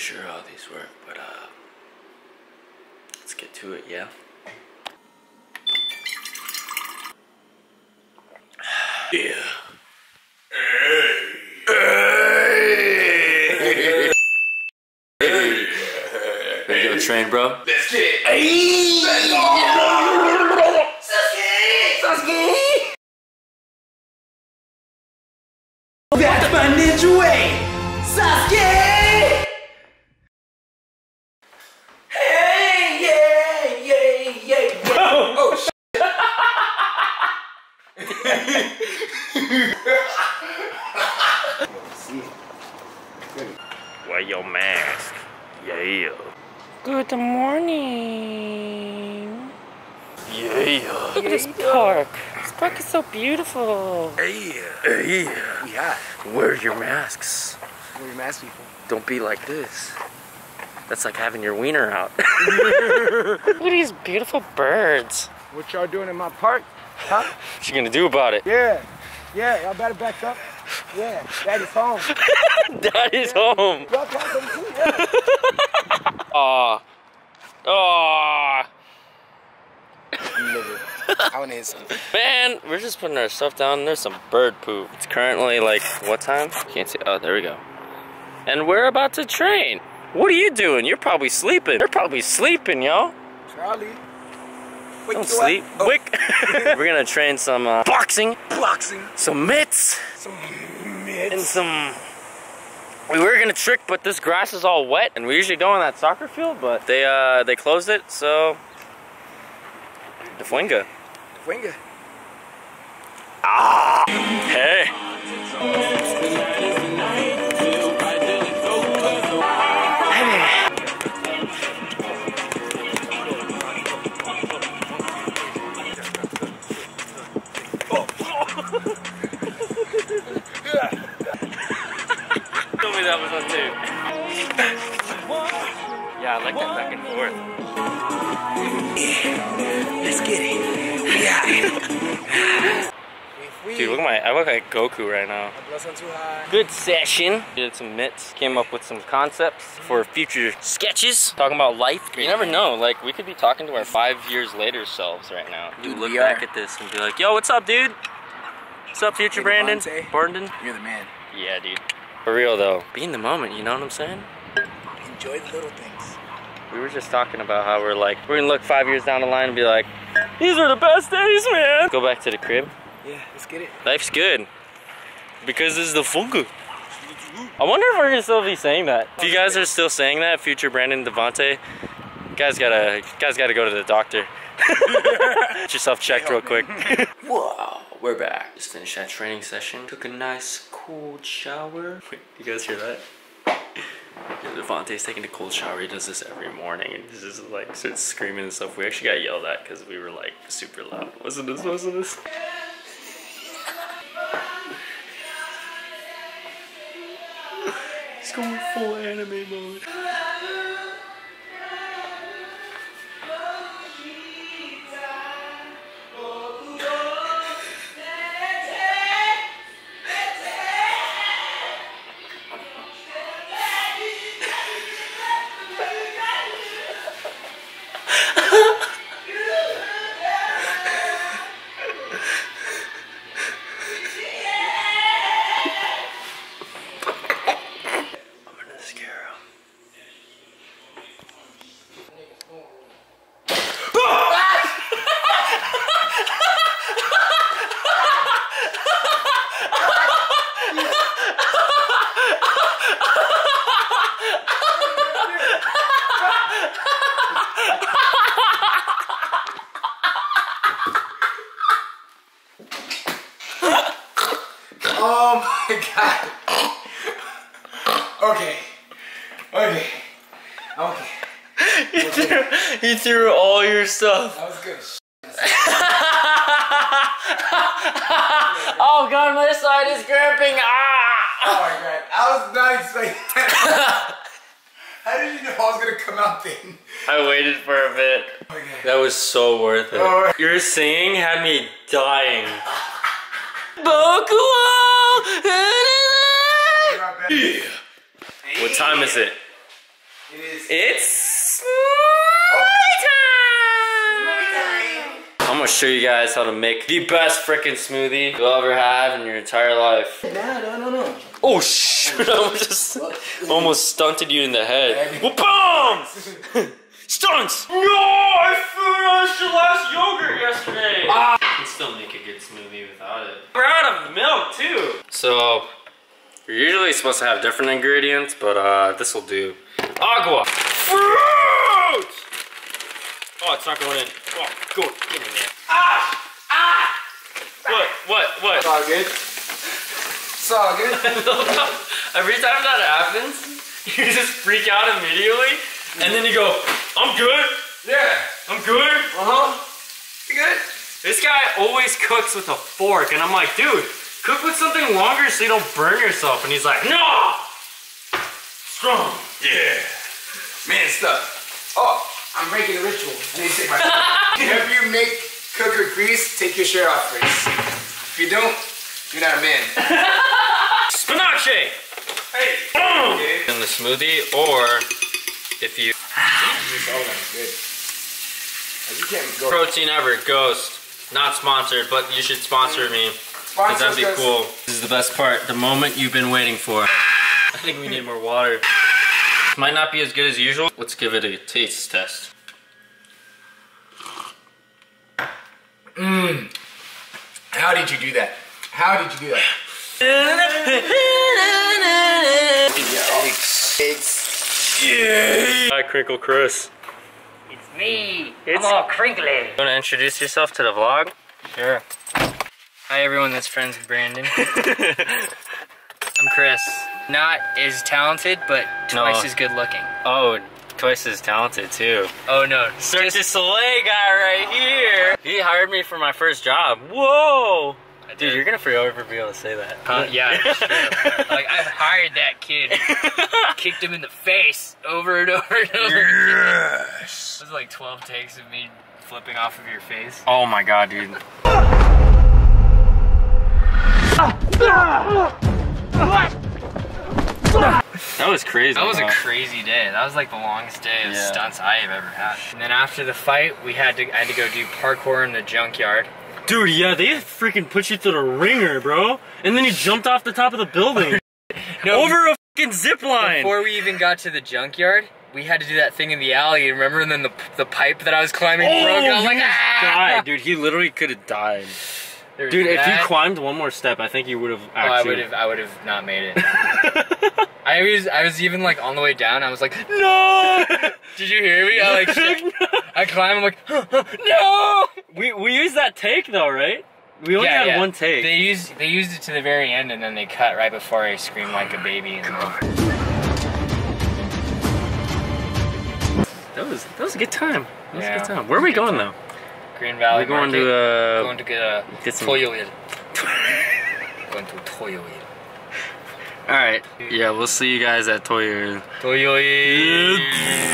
sure how these work, but uh, let's get to it, yeah? Yeah. Ready to go train, bro? Let's get it. Let's go. Sasuke. That's my ninja way. Sasuke. Hey, yeah, yeah, yeah, yeah. Oh, shit. Wear your mask. Yeah. Good morning. Yeah. Look at this park. This park is so beautiful. Yeah. Yeah. We. Wear your masks. What are you mask people? Don't be like this. That's like having your wiener out. Look at these beautiful birds. What y'all doing in my park? Huh? what you gonna do about it? Yeah. Yeah, y'all better back up. Yeah, daddy's home. Daddy's home. Aw. Aw. I wanna hit something. Man, we're just putting our stuff down. There's some bird poop. It's currently like, what time? Can't see. Oh, there we go. And we're about to train. What are you doing? You're probably sleeping. You're probably sleeping, y'all. Charlie. Wake Don't sleep. Oh, Wick. we're gonna train some uh, boxing, boxing. some mitts, Some mitts. and some. We were gonna trick, but this grass is all wet, and we usually go on that soccer field, but they uh they closed it, so. The Fuenga. Like that back and forth. Let's get it. Yeah. Dude, look at my, I look like Goku right now. Blood's not too high. Good session. Did some mitts, came up with some concepts for future sketches. Talking about life. You never know, like we could be talking to our five years later selves right now. Dude, look we back at this and be like, yo, what's up, dude? What's up, future Hey, Brandon? Devante. Brandon? You're the man. Yeah, dude. For real though, be in the moment, you know what I'm saying? Enjoy the little things. We were just talking about how we're like, we're gonna look five years down the line and be like, these are the best days, man. Go back to the crib. Yeah, let's get it. Life's good. Because this is the funga. I wonder if we're gonna still be saying that. If you guys are still saying that, future Brandon Devante, guys gotta guys gotta go to the doctor. Get yourself checked real quick. Whoa, we're back. Just finished that training session. Took a nice cold shower. Wait, you guys hear that? Devante's taking a cold shower. He does this every morning, and just like starts screaming and stuff. We actually got yelled at because we were like super loud. Wasn't this? Wasn't this? He's going full anime mode. My god. Okay. Okay. Okay. He threw, he threw all your stuff. That was good. Oh god, my side is cramping. Ah! Oh my god. I was not expecting that. How did you know I was gonna come out then? I waited for a bit. Okay. That was so worth it. Oh. Your singing had me dying. Bokuo! What time is it? It is. It's. I'm gonna show you guys how to make the best freaking smoothie you'll ever have in your entire life. No, no, no, no. Oh shoot! I almost just almost stunted you in the head. Well, boom! Stunts! No, I finished the last yogurt yesterday. Ah. You can still make a good smoothie without it. We're out of milk too. So you're usually supposed to have different ingredients, but uh, this will do. Agua. Fruit! Oh, it's not going in. Oh, go, get in there. Ah! Ah! What? What? What? It's all good. It's all good. Every time that happens, you just freak out immediately, and then you go, I'm good, Yeah. I'm good. Uh huh. You good? This guy always cooks with a fork, and I'm like, dude, cook with something longer so you don't burn yourself. And he's like, no! Strong. Yeah. Man stuff. Oh, I'm breaking the ritual. I need to take my. Whenever you make cooker grease, take your shirt off first. If you don't, you're not a man. Spinache! Hey. Boom! Okay. In the smoothie, or if you This all done good. Like, You can't go. protein ever, Ghost. Not sponsored, but you should sponsor me. Cause that'd be cool. This is the best part, the moment you've been waiting for. I think we need more water. Might not be as good as usual. Let's give it a taste test. Mmm. How did you do that? How did you do that? Hi, Crinkle Chris. It's me. It's- I'm all crinkly. You wanna introduce yourself to the vlog? Sure. Hi everyone that's friends with Brandon. I'm Chris. Not as talented, but twice No. as good looking. Oh, twice as talented too. Oh no. Cirque du Soleil guy right here. He hired me for my first job. Whoa! Dude, you're gonna forever be able to say that. Uh, yeah, like I hired that kid, kicked him in the face over and over and over. Yes. It was like 12 takes of me flipping off of your face. Oh my god, dude. That was crazy. That was a crazy day. That was like the longest day of Yeah. stunts I have ever had. And then after the fight, we had to I had to go do parkour in the junkyard. Dude, yeah, they freaking put you through the ringer, bro. And then you jumped off the top of the building. No, Over a fucking zip line. Before we even got to the junkyard, we had to do that thing in the alley. Remember? And then the the pipe that I was climbing oh, broke. I was like, ah! died, dude. He literally could have died. There was Dude, if you climbed one more step, I think you would have Oh, I would have, I would have not made it. I was, I was even like on the way down. I was like, no! Did you hear me? I like, shit. I climb. I'm like, no! we we used that take though, right? We only had one take. They used, they used it to the very end, and then they cut right before I screamed like a baby. That was that was a good time. That was Yeah. a good time. Where are we going though? Green Valley We're going Market. to uh. going to get a get some- Toyoil. going to Toyoil. All right. Yeah, we'll see you guys at Toyer. Toyoil.